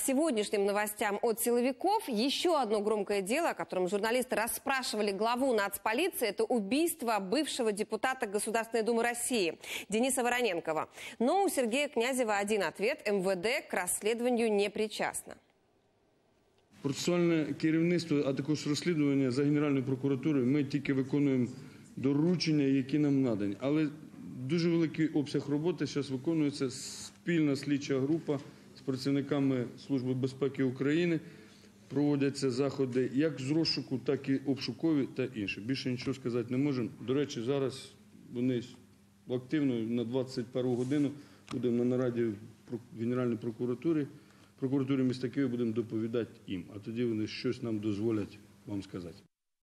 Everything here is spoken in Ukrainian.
сегодняшним новостям от силовиков, еще одно громкое дело, о котором журналисты расспрашивали главу нацполиции, это убийство бывшего депутата Государственной Думы России Дениса Вороненкова. Но у Сергея Князева один ответ – МВД к расследованию не причастно. Процесуальне керівництво, а також розслідування за Генеральною прокуратурою, ми тільки виконуємо доручення, які нам надані. Але дуже великий обсяг роботи зараз виконується спільна слідча група з працівниками Служби безпеки України. Проводяться заходи як з розшуку, так і обшукові та інше. Більше нічого сказати не можемо. До речі, зараз вони активно на 21 годину будемо на нараді в Генеральній прокуратурі, прокуратурі міста Києва будемо доповідати їм. А тоді вони щось нам дозволять вам сказати.